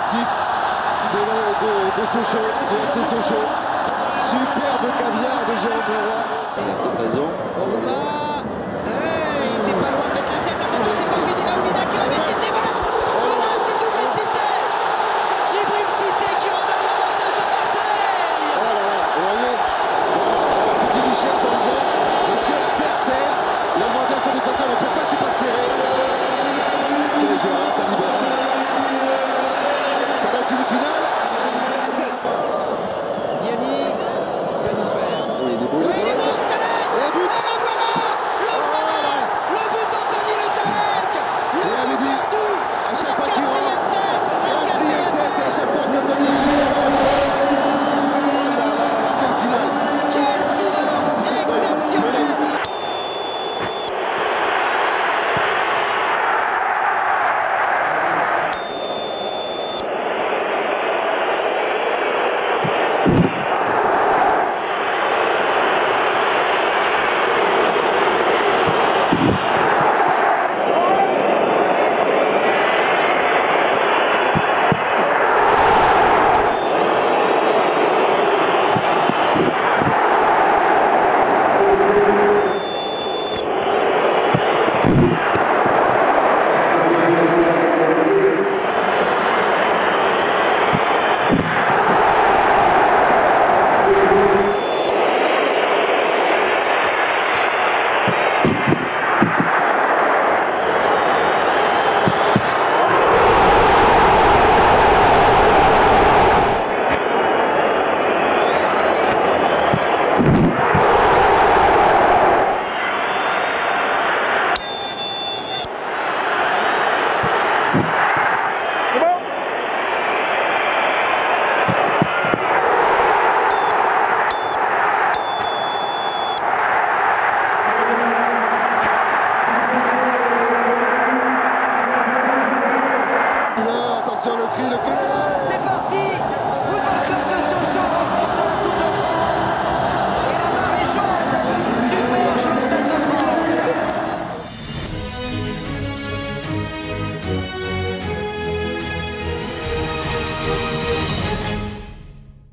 actif de, la, de, de Sochaux, de FC Sochaux. Superbe caviar de Jérôme Leroy. Il a pas de raison. 모이는 attention le cri, le cri. C'est parti